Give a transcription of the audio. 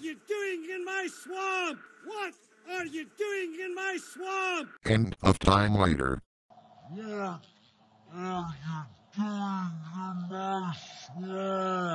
are you doing in my swamp? What are you doing in my swamp? End of time later. Yeah. are you doing in my swamp?